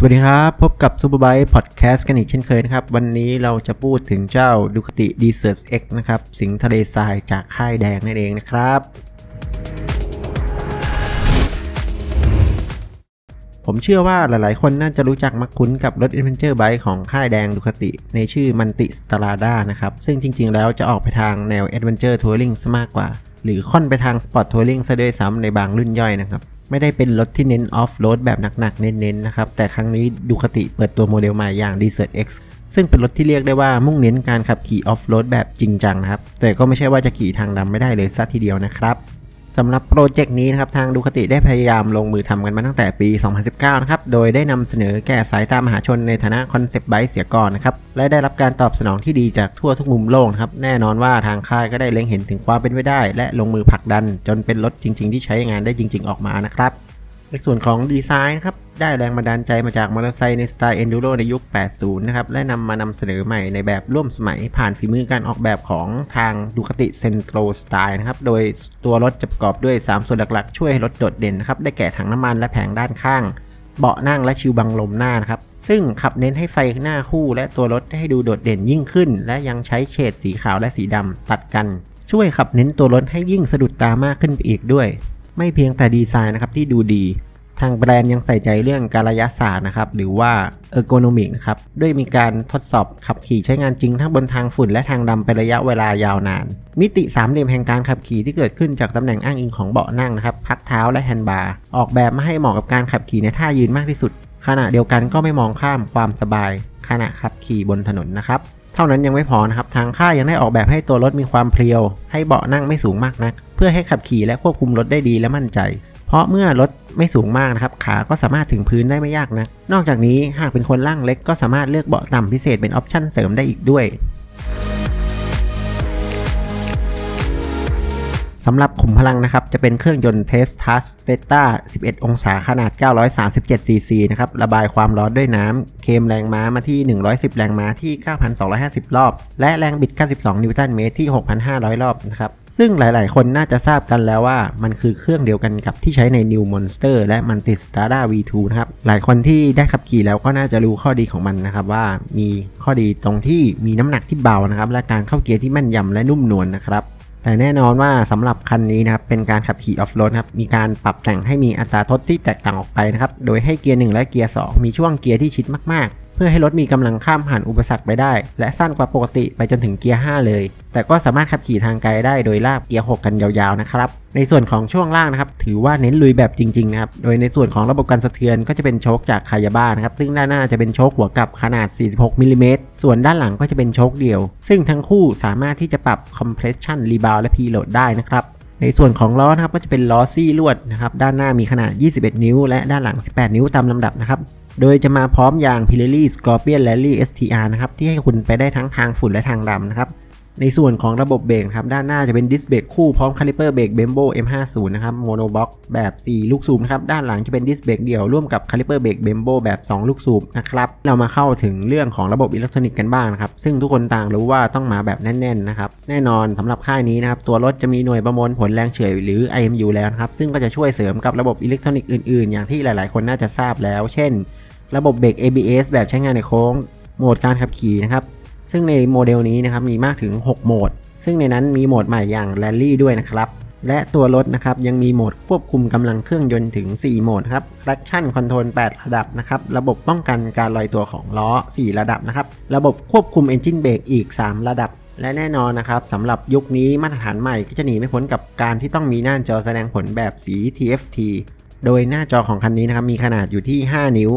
สวัสดีครับ พบกับ Superbike Podcast กันอีกเช่นเคยนะครับ วันนี้เราจะพูดถึงเจ้า Ducati Desert X นะครับ สิงห์ทะเลทรายจากค่ายแดงนั่นเองนะครับ ผมเชื่อว่าหลายๆ คนน่าจะรู้จักมักคุ้นกับรถ Adventure Bike ของค่ายแดงดูคติในชื่อมันติสตาราดานะครับ ซึ่งจริง ๆ แล้วจะออกไปทางแนว Adventure Touring ซะมากกว่า หรือค่อนไปทาง Sport Touring ซะด้วยซ้ำในบางรุ่นย่อยนะครับ ไม่ได้เป็นรถที่เน้นออฟโรดแบบหนักๆ เน้นๆนะครับ แต่ครั้งนี้ Ducati เปิดตัวโมเดลใหม่อย่าง Desert X ซึ่งเป็นรถที่เรียกได้ว่ามุ่งเน้นการขับขี่ออฟโรดแบบจริงจังนะครับ แต่ก็ไม่ใช่ว่าจะขี่ทางดำไม่ได้เลยซะทีเดียวนะครับ สำหรับโปรเจกต์นี้นะครับทาง Ducati ได้พยายามลงมือทำกันมาตั้งแต่ปี 2019 นะครับ โดยได้นำเสนอแก่สายตามหาชนในฐานะ concept bike เสียก่อนนะครับ และได้รับการตอบสนองที่ดีจากทั่วทุกมุมโลกนะครับ แน่นอนว่าทางค่ายก็ได้เล็งเห็นถึงความเป็นไปได้ และลงมือผลักดัน จนเป็นรถจริง ๆ ที่ใช้งานได้จริง ๆ ออกมานะครับ ในส่วนของดีไซน์นะครับ ได้แรงบันดาลใจมาจากมอเตอร์ไซค์ในสไตล์ Enduro ในยุค 80 นะครับ และนำมานำเสนอใหม่ในแบบร่วมสมัยผ่านฝีมือการออกแบบของทาง Ducati Centro Style นะครับ โดยตัวรถจะประกอบด้วย 3 ส่วนหลักๆ ช่วยให้รถโดดเด่นนะครับ ได้แก่ถังน้ำมันและแผงด้านข้าง เบาะนั่งและชิวบังลมหน้านะครับ ซึ่งขับเน้นให้ไฟหน้าคู่ และตัวรถให้ดูโดดเด่นยิ่งขึ้น และยังใช้เฉดสีขาวและสีดำตัดกัน ช่วยขับเน้นตัวรถให้ยิ่งสะดุดตามากขึ้นไปอีกด้วย ไม่เพียงแต่ดีไซน์นะครับที่ดูดี ทางแบรนด์ยังใส่ใจเรื่องการระยะศาสตร์นะครับหรือว่า ergonomic นะครับด้วยมีการทดสอบขับขี่ใช้งานจริงทั้งบนทางฝุ่นและทางดำเป็นระยะเวลายาวนาน มิติสามเหลี่ยมแห่งการขับขี่ที่เกิดขึ้นจากตำแหน่งอ้างอิงของเบาะนั่งนะครับพักเท้าและ handlebar ออกแบบมาให้เหมาะกับการขับขี่ในท่ายืนมากที่สุดขณะเดียวกันก็ไม่มองข้ามความสบายขณะขับขี่บนถนนนะครับ เท่านั้นยังไม่พอนะครับ ทางค่ายยังได้ออกแบบให้ตัวรถมีความเพรียว ให้เบาะนั่งไม่สูงมากนัก เพื่อให้ขับขี่และควบคุมรถได้ดีและมั่นใจ เพราะเมื่อรถไม่สูงมากนะครับ ขาก็สามารถถึงพื้นได้ไม่ยากนะ นอกจากนี้หากเป็นคนร่างเล็กก็สามารถเลือกเบาะต่ำพิเศษเป็นออปชั่นเสริมได้อีกด้วย สำหรับขุมพลังนะครับ จะเป็นเครื่องยนต์ Testas Theta 11 องศาขนาด 937 ซีซีนะครับ ระบายความร้อนด้วยน้ำ เคมแรงม้ามาที่ 110 แรงม้าที่ 9,250 รอบ และแรงบิด 92 นิวตันเมตรที่ 6,500 รอบนะครับซึ่งหลาย ๆ คนน่าจะทราบกันแล้วว่ามันคือเครื่องเดียวกันกับที่ใช้ใน New Monster และ Multistrada V2 นะครับ หลายคนที่ได้ขับขี่แล้วก็น่าจะรู้ข้อดีของมันนะครับ ว่ามีข้อดีตรงที่มีน้ำหนักที่เบานะครับ และการเข้าเกียร์ที่แม่นยำและนุ่มนวลนะครับ แต่แน่นอนว่าสำหรับคันนี้นะครับเป็นการขับขี่ออฟโรดครับมีการปรับแต่งให้มีอัตราทดที่แตกต่างออกไปนะครับโดยให้เกียร์1และเกียร์2มีช่วงเกียร์ที่ชิดมาก พื่อให้รถมีกำลังข้ามผ่านอุปสรรคไปได้ และสั้นกว่าปกติไปจนถึงเกียร์ 5 เลย แต่ก็สามารถขับขี่ทางไกลได้โดยลากเกียร์ 6 กันยาวๆนะครับ ในส่วนของช่วงล่างนะครับถือว่าเน้นลุยแบบจริงๆนะครับ โดยในส่วนของระบบการสะเทือนก็จะเป็นโชคจากคายาบ้านะครับ ซึ่งด้านหน้าจะเป็นโชคหัวกลับขนาด 46มิลลิเมตรส่วนด้านหลังก็จะเป็นโชคเดียว ซึ่งทั้งคู่สามารถที่จะปรับ compression rebound และ preload ได้นะครับในส่วนของล้อนะครับก็จะเป็นล้อซี่ลวดนะครับด้านหน้ามีขนาด 21 นิ้ว และด้านหลัง 18 นิ้วตามลำดับนะครับ โดยจะมาพร้อมยาง Pirelli Scorpion Rally STR นะครับ ที่ให้คุณไปได้ทั้งทางฝุ่นและทางดำนะครับ ในส่วนของระบบเบรกครับ ด้านหน้าจะเป็นดิสเบรกคู่พร้อมคาลิเปอร์เบรกเบมโบ M50 นะครับ monobloc แบบ 4 ลูกสูบนะครับ ด้านหลังจะเป็นดิสเบรกเดี่ยวร่วมกับคาลิเปอร์เบรก Brembo แบบ 2 ลูกสูบนะครับ เรามาเข้าถึงเรื่องของระบบอิเล็กทรอนิกส์กันบ้างนะครับ ซึ่งทุกคนต่างรู้ว่าต้องมาแบบแน่นๆนะครับ แน่นอนสำหรับค่ายนี้นะครับตัวรถจะมีหน่วยประมวลผลแรงเฉื่อยหรือ IMU แล้วนะครับซึ่งก็จะช่วยเสริมกับระบบอิเล็กทรอนิกส์อื่นๆ อย่างที่หลาย ๆ คนน่าจะทราบแล้ว เช่น ระบบเบรก ABS แบบใช้งานในโค้ง โหมดการขับขี่นะครับ ซึ่งในโมเดลนี้นะครับมีมากถึง 6 โหมด ซึ่งในนั้นมีโหมดใหม่อย่าง Rally ด้วยนะครับ และตัวรถนะครับยังมีโหมดควบคุมกำลังเครื่องยนต์ถึง 4 โหมดครับ Traction Control 8 ระดับนะครับ ระบบป้องกันการลอยตัวของล้อ 4 ระดับนะครับ ระบบควบคุม Engine Brake อีก 3 ระดับและแน่นอนนะครับสำหรับยุคนี้มาตรฐานใหม่ก็จะหนีไม่พ้นกับการที่ต้องมีหน้าจอแสดงผลแบบสี TFT โดยหน้าจอของคันนี้นะครับมีขนาดอยู่ที่ 5 นิ้ว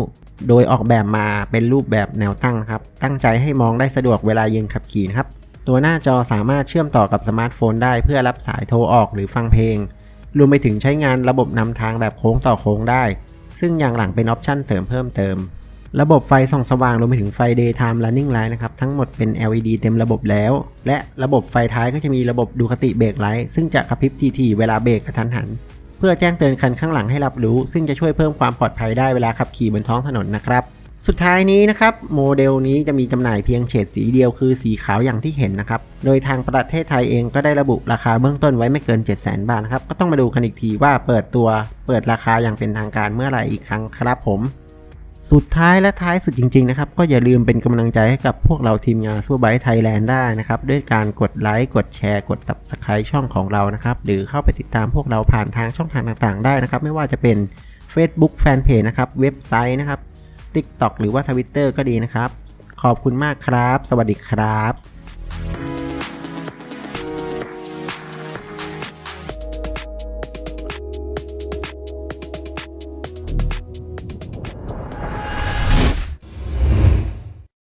โดยออกแบบมาเป็นรูปแบบแนวตั้งครับ ตั้งใจให้มองได้สะดวกเวลายืนขับขี่ครับ ตัวหน้าจอสามารถเชื่อมต่อกับสมาร์ทโฟนได้เพื่อรับสายโทรออกหรือฟังเพลง รวมไปถึงใช้งานระบบนำทางแบบโค้งต่อโค้งได้ ซึ่งอย่างหลังเป็นออปชั่นเสริมเพิ่มเติม ระบบไฟส่องสว่างรวมไปถึงไฟ daytime running light นะครับ ทั้งหมดเป็น LED เต็มระบบแล้ว และระบบไฟท้ายก็จะมีระบบ Ducati brake light ซึ่งจะกระพริบทีๆเวลาเบรกกระทันหัน เพื่อแจ้งเตือนคันข้างหลังให้รับรู้ ซึ่งจะช่วยเพิ่มความปลอดภัยได้เวลาขับขี่บนท้องถนนนะครับสุดท้ายนี้นะครับโมเดลนี้จะมีจำหน่ายเพียงเฉดสีเดียวคือสีขาวอย่างที่เห็นนะครับ โดยทางประเทศไทยเองก็ได้ระบุราคาเบื้องต้นไว้ไม่เกิน 7 0 0 0 0 0 บาทนะครับ ก็ต้องมาดูกันอีกทีว่าเปิดตัวเปิดราคาอย่างเป็นทางการเมื่อไหร่อีกครั้งครับผม สุดท้ายและท้ายสุดจริง ๆ นะครับ ก็อย่าลืมเป็นกำลังใจให้กับพวกเราทีมงาน Superbike Thailand ได้นะครับ ด้วยการกดไลค์กดแชร์กด Subscribe ช่องของเรานะครับ หรือเข้าไปติดตามพวกเราผ่านทางช่องทางต่างๆ ได้นะครับ ไม่ว่าจะเป็น Facebook Fanpage นะครับ เว็บไซต์นะครับ TikTok หรือว่า Twitter ก็ดีนะครับ ขอบคุณมากครับ สวัสดีครับ